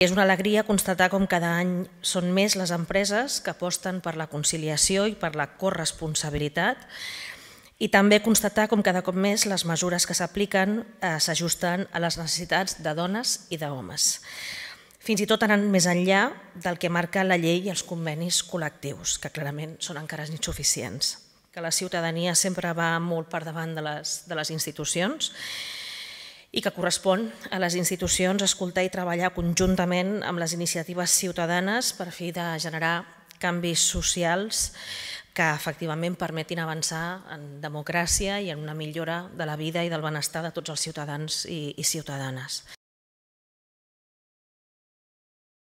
És una alegria constatar com cada any són més les empreses que aposten per la conciliació i per la corresponsabilitat i també constatar com cada cop més les mesures que s'apliquen eh, s'ajusten a les necessitats de dones i d'homes. Fins i tot anant més enllà del que marca la llei i els convenis col·lectius, que clarament són encara insuficients. Que la ciutadania sempre va molt per davant de les, de les institucions i que correspon a les institucions escoltar i treballar conjuntament amb les iniciatives ciutadanes per fi de generar canvis socials que efectivament permetin avançar en democràcia i en una millora de la vida i del benestar de tots els ciutadans i, ciutadanes.